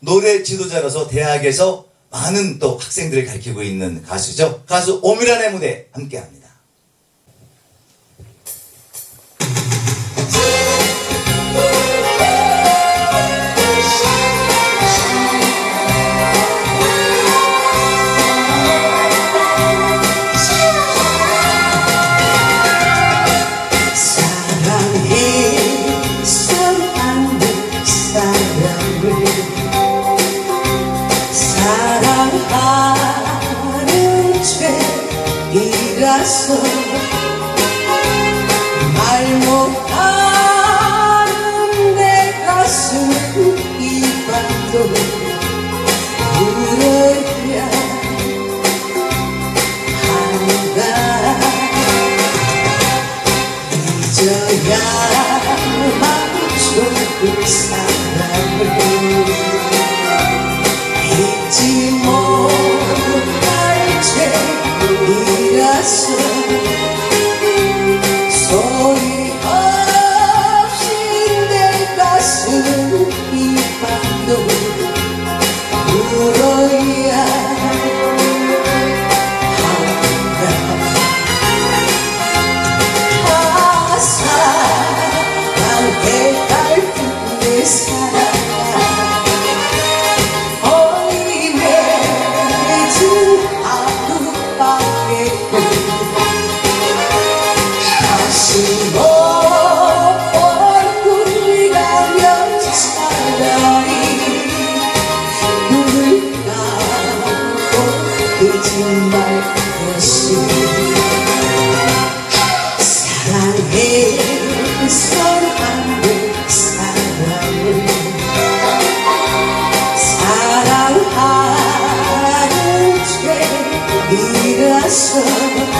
노래 지도자로서 대학에서 많은 또 학생들을 가르치고 있는 가수죠. 가수 오미란의 무대 함께 합니다. 이라서 말 못하는 내 가슴 이 밤도 울어야 한다 잊어야만 좋은 사랑을 죄 것을 사랑해서는 안될 사랑을 사랑하는 죄이라서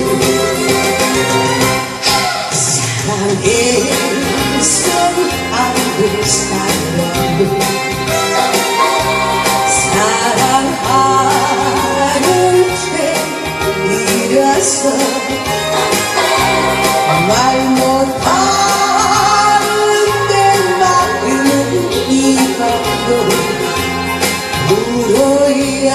사랑하는 죄이라서 말 못하는 내 마음은 이 밤도 울어야